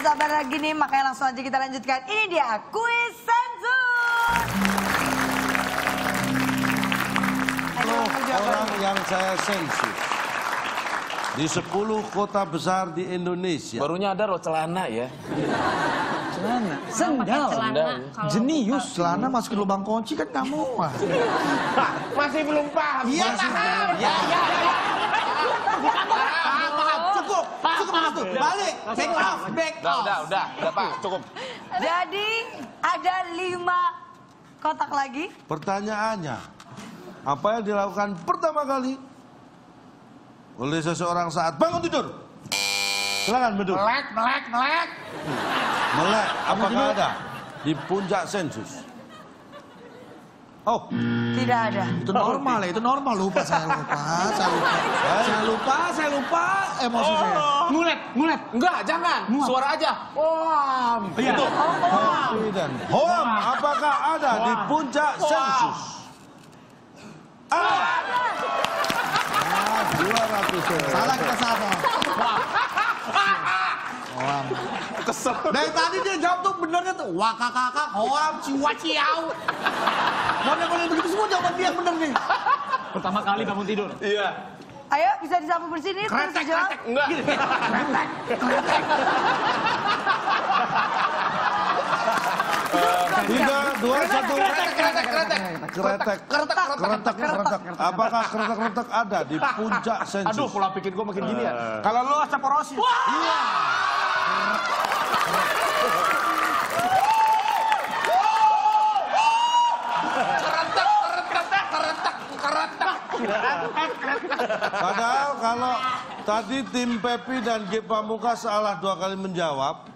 ada sabar lagi nih, makanya langsung aja kita lanjutkan. Ini dia kuis sensus. Ayo, Orang yang saya sensus di 10 kota besar di Indonesia. Baru nyadar loh celana ya. Celana, sendal, Sendal. jenius. Celana masukin lubang kunci kan muat. Masih belum paham. Iya paham. Ya, ya, ya. Paham, paham. Cukup, cukup itu. Balik, back off, back Udah, off. udah, udah, udah Pak, cukup. Jadi ada lima kotak lagi. Pertanyaannya, apa yang dilakukan pertama kali oleh seseorang saat bangun tidur? Silakan betul. Melek, melek, melek. Melek, apakah ada di puncak sensus? Oh, Tidak ada. Itu normal ya, itu normal. Lupa, saya lupa, saya lupa. Saya lupa, saya lupa emosi saya. Ngulet, ngulet. Enggak, jangan. Suara aja. Wah. Iya. Itu. Dan Hoam, apakah ada di puncak sensus? Ah, ah 200 Salah kita sama. Hoam. Kesel. Dari tadi dia jawab tuh benernya tuh. Wakakaka, hoam, ciwa, ciau. Model-model begitu semua jawaban dia yang bener nih. Pertama kali bangun tidur. Iya. Ayo bisa disapu bersih nih. terus Kretek, jawab. kretek. Enggak. Tiga, dua, satu. Kretek, kretek, kretek. Keretek, Keretak. keretak, keretak. Apakah keretak, keretak ada di puncak sensus? Aduh, pola pikir gue makin gini ya. Kalau lo osteoporosis. Keretak, tadi tim Pepi dan G Pamungkas salah dua kali menjawab,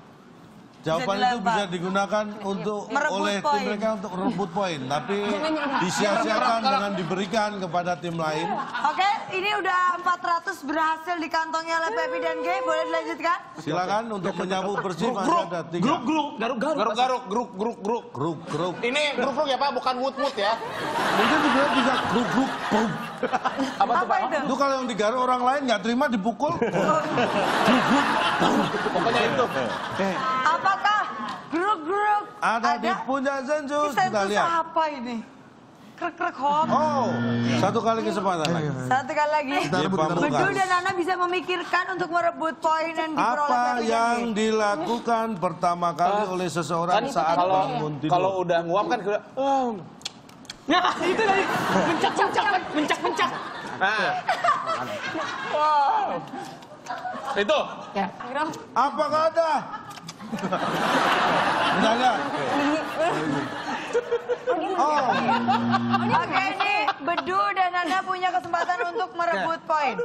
jawaban itu dilempar. bisa digunakan untuk Merebut oleh tim poin. mereka untuk merebut poin, tapi disia-siakan dengan diberikan kepada tim lain. Oke, ini udah 400 berhasil dikantongi oleh Pepi dan G. Boleh dilanjutkan? Silakan untuk menyapu bersih masih Gruk, ada tiga. Grup, grup, garuk, garuk. Garuk, garuk, gruk, gruk, gruk. Grup, grup. Ini gruk, gruk ya Pak, bukan mut, mut ya. Mungkin juga bisa grup, grup, boom. Apa tuh Pak? itu? Itu kalau yang digaruk orang lain nggak terima dipukul. Pokoknya itu. Apakah grup-grup Ada, di puncak sensus. Kita lihat. apa ini? Krek-krek hop. Oh, satu kali kesempatan lagi. Satu kali lagi. Bedu dan Nana bisa memikirkan untuk merebut poin yang diperoleh Apa yang dilakukan pertama kali oleh seseorang saat Kalau bangun tidur? kalau udah nguap kan oh. Nah, itu tadi. Mencak, mencak, mencak, mencak. Nah. Wow. Itu. Apakah ada? Kita lihat. Oh, Oke, ini Bedu dan Nana punya kesempatan untuk merebut poin.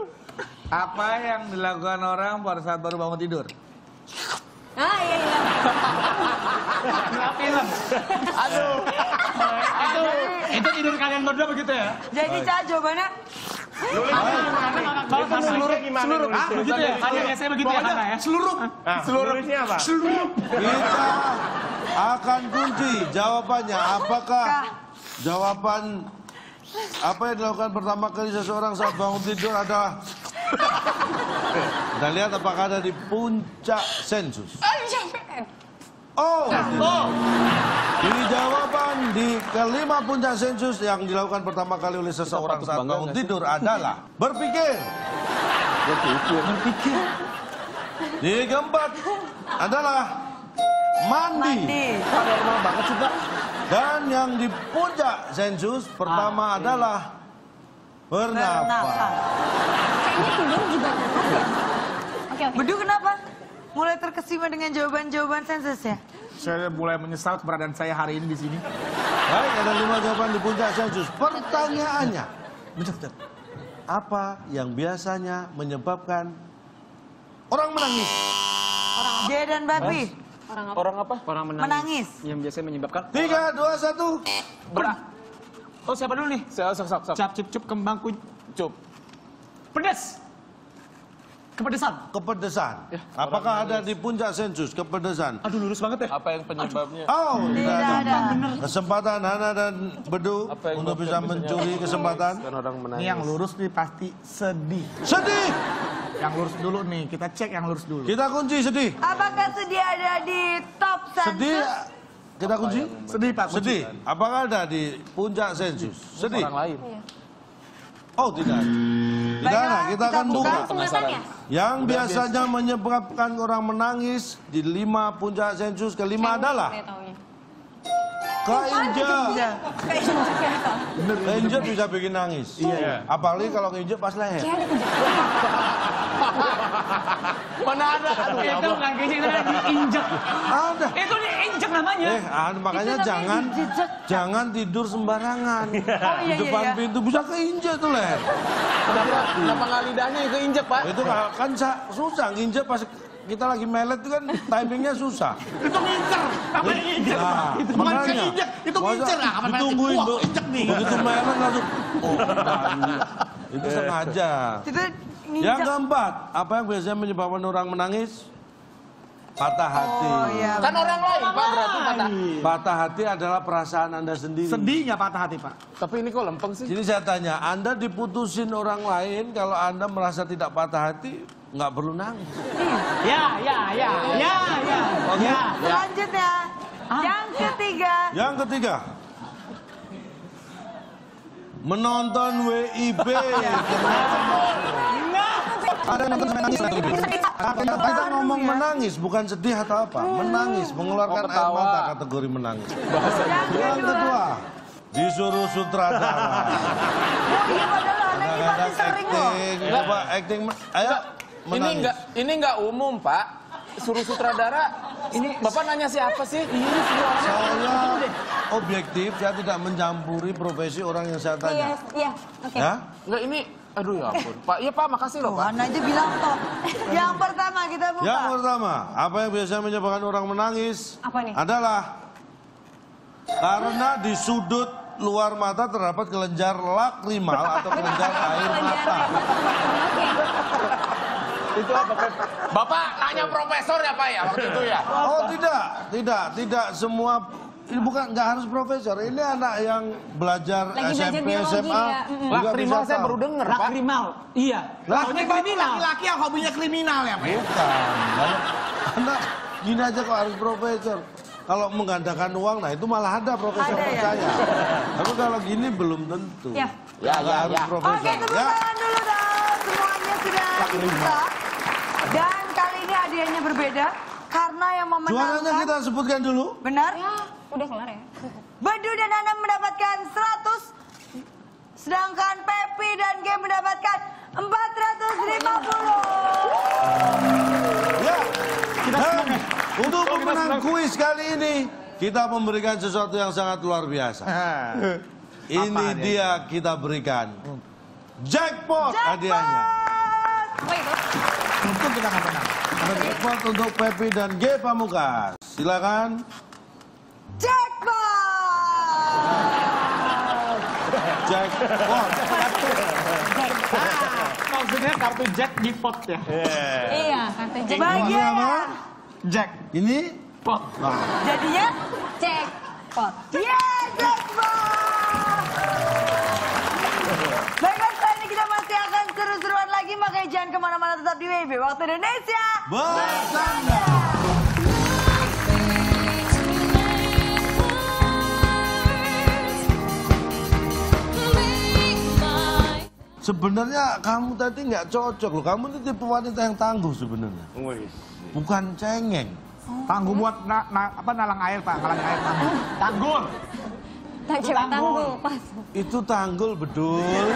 Apa yang dilakukan orang pada saat baru bangun tidur? Ah, iya, iya. Film. Aduh. Tidur kalian berdua begitu ya? Jadi, Ca, jawabannya seluruh gimana? Seluruh. Ah, begitu ya? Kalian biasanya begitu ya, ya? Seluruh. Seluruhnya apa? kita akan kunci jawabannya. Apakah jawaban apa yang dilakukan pertama kali seseorang saat bangun tidur adalah kita lihat apakah ada di puncak sensus. Oh, oh. Ini jawaban di kelima puncak sensus yang dilakukan pertama kali oleh seseorang saat bangga bangun tidur adalah berpikir. Berpikir. Di keempat adalah mandi. mandi. Normal banget sih Pak. Dan yang di puncak sensus pertama adalah bernafas. Bernafas. Kayaknya tidur juga nafas ya. Oke oke. Bedu kenapa? Mulai terkesima dengan jawaban-jawaban sensus ya? Saya mulai menyesal keberadaan saya hari ini di sini. Baik, ada lima jawaban di puncak sensus. Pertanyaannya, apa yang biasanya menyebabkan orang menangis? G dan Babi. Orang apa? Orang menangis. Menangis. Yang biasanya menyebabkan... Tiga, dua, satu. Berat. Oh, siapa dulu nih? Sok, sok, sok, sok. Cap, cip, cup, kembang, kuj... Cup. Pedas. Kepedesan. Kepedesan. Apakah ada di puncak sensus kepedesan? Aduh, lurus banget ya. Apa yang penyebabnya? Oh, tidak Tidak ada. ada. Kesempatan Hana dan Bedu untuk bisa mencuri kesempatan. Kan orang menangis. Ini yang lurus nih pasti sedih. Sedih. Yang lurus dulu nih, kita cek yang lurus dulu. Kita kunci sedih. Apakah sedih ada di top sensus? Sedih. Kita kunci. Sedih Pak. Sedih. Apakah ada di puncak sensus? Sedih. Orang lain. Oh tidak. Tidak. Baiklah, Kita kita akan buka. Yang biasanya menyebabkan orang menangis di lima puncak sensus kelima adalah Saya taunya. Keinjek. Iya. Keinjek bisa bikin nangis. Iya. Apalagi kalau keinjek pas leher. Mana ada? Aduh, ya Itu Allah. bukan kayaknya itu diinjek. Ada. Itu diinjek namanya. Eh, ah, makanya Itu jangan jangan tidur sembarangan. Oh, iya, di iya, depan iya. pintu bisa keinjek tuh leher. Kenapa, kenapa nggak lidahnya yang keinjek, Pak? Itu kan- sa- susah nginjek pas kita lagi melet itu kan timingnya susah. Itu ngincer. Apa yang ngincer? Nah, makanya. Itu ngincer lah. Kapan ditungguin tuh. injek nih. Begitu melet langsung. Oh, nah, itu sengaja. Itu Yang keempat, apa yang biasanya menyebabkan orang menangis? Patah hati. Oh iya. Kan orang lain, Pak, berarti patah. Patah hati adalah perasaan Anda sendiri. Sedih nggak patah hati Pak? Tapi ini kok lempeng sih? Jadi saya tanya, Anda diputusin orang lain, kalau Anda merasa tidak patah hati, nggak perlu nangis. Ya, ya, ya, ya, ya. Ya. Yang ketiga. Menonton WIB. Ada yang nonton menangis. Kita ngomong menangis, bukan sedih atau apa. Menangis, mengeluarkan Oh, air mata kategori menangis. Yang kedua. disuruh sutradara. Iya Kadang-kadang acting, coba acting, ayo Ini enggak ini enggak umum, Pak. Suruh sutradara. Ini Bapak nanya siapa sih? Saya objektif, saya tidak mencampuri profesi orang yang saya Iya, tanya. iya. Oke. Ya? Enggak ini aduh ya ampun. Pak, iya Pak, makasih loh, Pak. Aja bilang toh. Yang pertama kita buka. Yang pertama, apa yang biasanya menyebabkan orang menangis? Apa nih? Adalah karena di sudut luar mata terdapat kelenjar lakrimal atau kelenjar air mata. Itu apa, Pak? Bapak nanya profesor ya, Pak ya waktu itu ya? Oh tidak, tidak, tidak semua ini bukan nggak harus profesor. Ini anak yang belajar Lagi belajar SMP, biologi, SMA. ya. Lakrimal bisa saya baru denger, Pak. Lakrimal. Iya. Kriminal. laki-laki yang hobinya kriminal ya Pak? ya? Bukan. Anda gini aja kok harus profesor. Kalau menggandakan uang, nah itu malah ada profesor Ada ya? percaya. Tapi kalau gini belum tentu. Ya. Ya, Nggak ya, harus ya. profesor. Oke, tepuk ya. dulu dong. Semuanya sudah dibuka. Dan kali ini hadiahnya berbeda. Karena yang Juaranya memenangkan... kita sebutkan dulu. Benar? Ya, udah kelar ya. Bedu dan Nana mendapatkan 100. Sedangkan Pepi dan G mendapatkan 450. Ya. Dan untuk pemenang kuis kali ini, kita memberikan sesuatu yang sangat luar biasa. Ini dia kita berikan. Jackpot hadiahnya. Apa itu? Untung kita nggak menang. Jackpot untuk Pepi dan G Pamukas. Silakan. Jackpot! Jackpot. Maksudnya kartu Jack di pot ya. Iya, kartu Jack. Ini Bahagia apa? Jack. Ini Pot. Jadinya? Jackpot. Yeah, tetap di WB Waktu Indonesia. bersanda. Sebenarnya kamu tadi nggak cocok loh. Kamu itu tipe wanita yang tangguh sebenarnya. Bukan cengeng. Tangguh buat na, na- apa nalang air Pak, nalang air tangguh. Tanggul. Cewek tangguh pas. Itu tanggul bedul.